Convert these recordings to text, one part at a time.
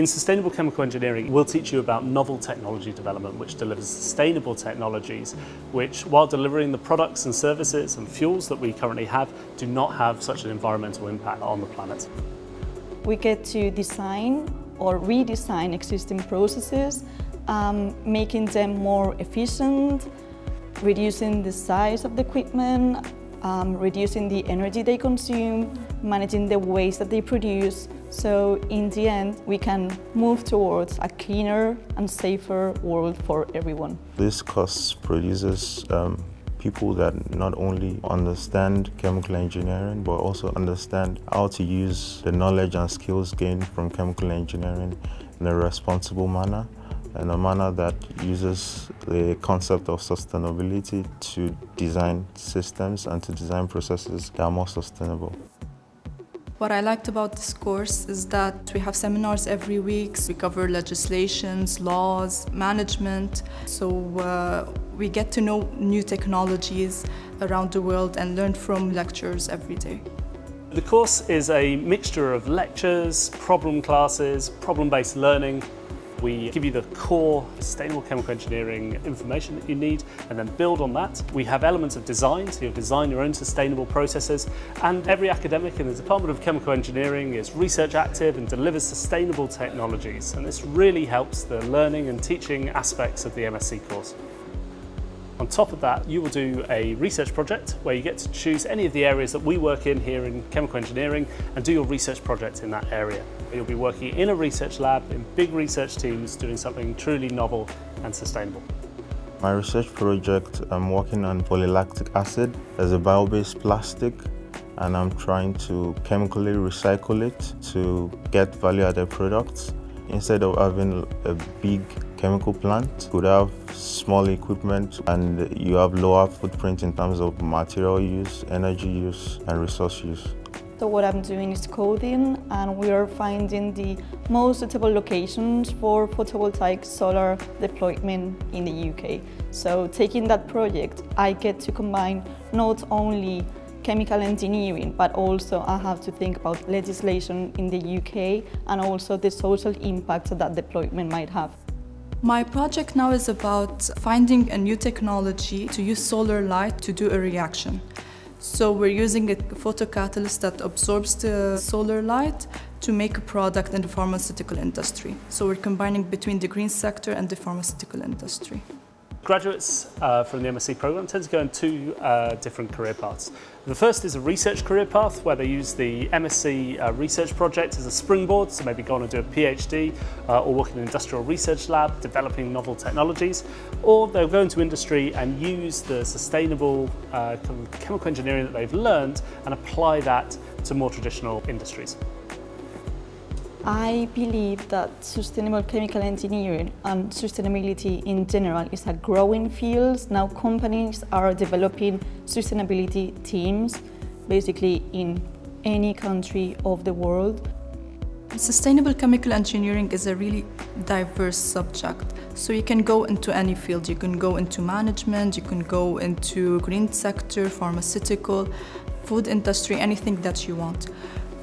In Sustainable Chemical Engineering, we'll teach you about novel technology development which delivers sustainable technologies which, while delivering the products and services and fuels that we currently have, do not have such an environmental impact on the planet. We get to design or redesign existing processes, um, making them more efficient, reducing the size of the equipment, um, reducing the energy they consume, managing the waste that they produce. So in the end, we can move towards a cleaner and safer world for everyone. This course produces um, people that not only understand chemical engineering but also understand how to use the knowledge and skills gained from chemical engineering in a responsible manner in a manner that uses the concept of sustainability to design systems and to design processes that are more sustainable. What I liked about this course is that we have seminars every week. We cover legislations, laws, management. So uh, we get to know new technologies around the world and learn from lectures every day. The course is a mixture of lectures, problem classes, problem-based learning, we give you the core sustainable chemical engineering information that you need and then build on that. We have elements of design, so you'll design your own sustainable processes and every academic in the Department of Chemical Engineering is research active and delivers sustainable technologies and this really helps the learning and teaching aspects of the MSc course. On top of that, you will do a research project where you get to choose any of the areas that we work in here in chemical engineering and do your research project in that area. You'll be working in a research lab in big research teams doing something truly novel and sustainable. My research project, I'm working on polylactic acid as a bio-based plastic and I'm trying to chemically recycle it to get value-added products. Instead of having a big chemical plant, could have small equipment and you have lower footprint in terms of material use, energy use and resource use. So what I'm doing is coding and we are finding the most suitable locations for photovoltaic solar deployment in the UK. So taking that project, I get to combine not only chemical engineering, but also I have to think about legislation in the UK and also the social impact that deployment might have. My project now is about finding a new technology to use solar light to do a reaction. So we're using a photocatalyst that absorbs the solar light to make a product in the pharmaceutical industry. So we're combining between the green sector and the pharmaceutical industry. Graduates uh, from the MSc programme tend to go in two uh, different career paths. The first is a research career path where they use the MSc uh, research project as a springboard, so maybe go on and do a PhD uh, or work in an industrial research lab developing novel technologies, or they'll go into industry and use the sustainable uh, chemical engineering that they've learned and apply that to more traditional industries. I believe that sustainable chemical engineering and sustainability in general is a growing field. Now companies are developing sustainability teams basically in any country of the world. Sustainable chemical engineering is a really diverse subject. So you can go into any field. You can go into management, you can go into green sector, pharmaceutical, food industry, anything that you want.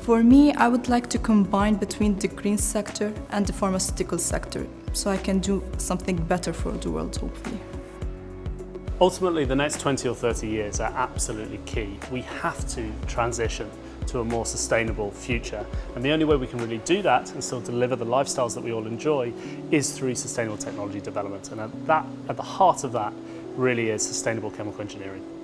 For me, I would like to combine between the green sector and the pharmaceutical sector so I can do something better for the world, hopefully. Ultimately, the next 20 or 30 years are absolutely key. We have to transition to a more sustainable future. And the only way we can really do that and still deliver the lifestyles that we all enjoy is through sustainable technology development. And at, that, at the heart of that really is sustainable chemical engineering.